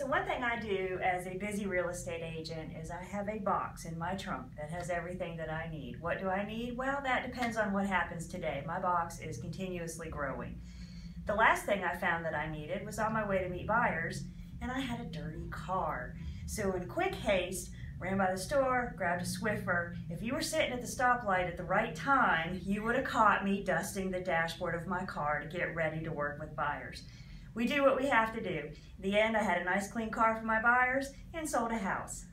So one thing I do as a busy real estate agent is I have a box in my trunk that has everything that I need. What do I need? Well, that depends on what happens today. My box is continuously growing. The last thing I found that I needed was on my way to meet buyers and I had a dirty car. So in quick haste, ran by the store, grabbed a Swiffer. If you were sitting at the stoplight at the right time, you would have caught me dusting the dashboard of my car to get ready to work with buyers. We do what we have to do. In the end, I had a nice clean car for my buyers and sold a house.